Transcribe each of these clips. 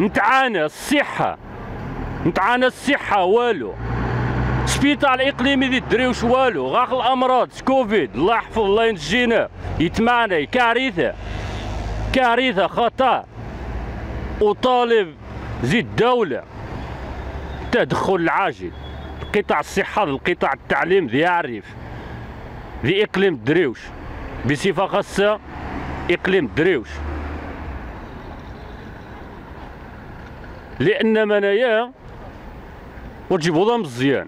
نتعانى الصحة. نتعانى الصحة والو. سبيطار الاقليمي ديال الدريوش والو. غاق الأمراض كوفيد. الله يحفظ الله ينجينا. يتمانى كارثه كارثة خطأ. وطالب زيد الدولة. التدخل العاجل. قطاع الصحة القطاع التعليم ذي يعرف. ذي إقليم الدريوش بصفة خاصة إقليم الدريوش لأن منايا وتجيبو مزيان.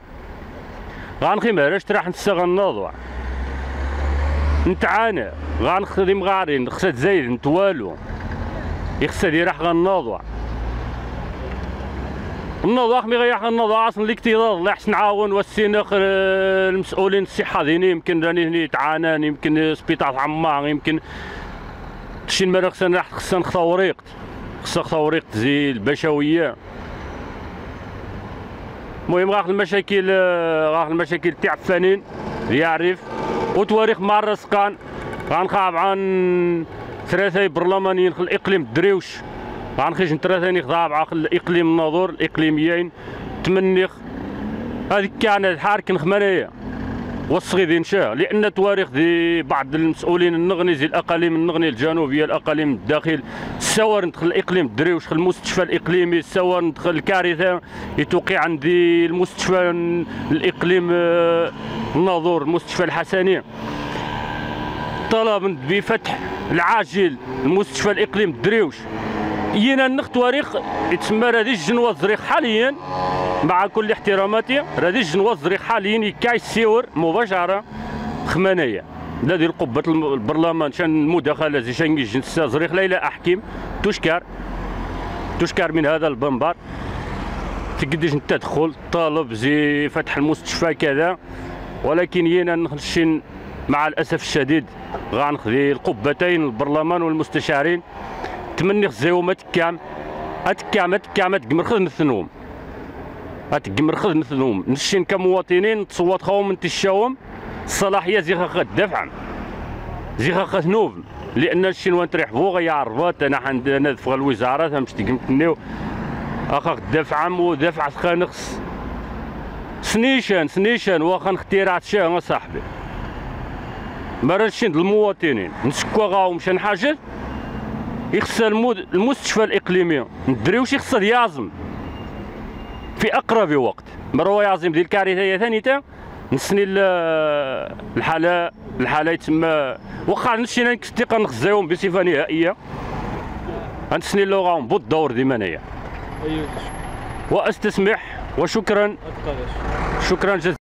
غنخي مهراش راح نستغل النضوع نتعانى. غنخدم غارين خصها زايد نتوالو. يخصها دي راح غنوضع النوضع مي غيح النوضع أصلا الاكتظاظ الله يحسن عاون والسينخ المسؤولين الصحة ديني يمكن راني هني تعانان يمكن سبيطار عمار يمكن شي مرة خصنا خصنا نختوريقت خصنا نختوريقت زي البشوية. المهم غاخ المشاكل غاخ المشاكل تاع الفنين يعرف. وتواريخ مع الرسقان غنخاف عن ثلاثة برلمانيين في الإقليم الدريوش غنخيش ثلاثة خضاب في الإقليم الناظور الإقليميين تمنيخ. هذيك كان الحارك نخمانية والصغير إنشاء لأن تواريخ دي بعض المسؤولين النغني زي الأقاليم النغني الجنوبية الأقاليم الداخل السوار ندخل الإقليم. الدريوش في المستشفى الإقليمي السوار ندخل الكارثة. يتوقع عندي المستشفى الإقليم آه، الناظور المستشفى الحسني. طلب بفتح العاجل المستشفى الإقليم. الدريوش ينا النخ تواريخ يتسمى رادي الجنوة الزريق حاليا. مع كل احتراماتي رادي الجنوة الزريق حاليا يكاي السيور مباشرة خمانية. الذي القبة البرلمان شان المداخلة زي شان جنس زريق ليلى أحكيم تشكر تشكر من هذا البنبار تقديش تدخل طالب زي فتح المستشفى كذا. ولكن ينا نخشين مع الأسف الشديد غنخذي القبتين البرلمان والمستشارين. تمني خزيو ما تكام. أتكام ما تكام تقمر خذ مثنوم أتقمر خذ مثنوم نشين كمواطنين تصوت خوم انت الشاوم الصلاحيه زي خا دفعا. زي خا ثنوب لأن الشنوان تريحبو غيعرفات أنا عندنا في الوزارة تمشي تقمتنيو اخا دفع ودفع خانخس سنيشان سنيشان واخا اختيارات شاه صاحبي. مرشين المواطنين. نسكوا غاهم شان حاجة؟ يخص المستشفى الإقليمي. ندريوش يخص يازم. في أقرب وقت. مروة يازم ديال الكارثة ثاني تا نسني الحاله الحالة يتم. واخا نشينا نكستيق نخزيهم بصفة نهائية. غنسني لغاهم بالدور ديما انايا أيوة. وأستسمح وشكرا. شكرا جزيلا.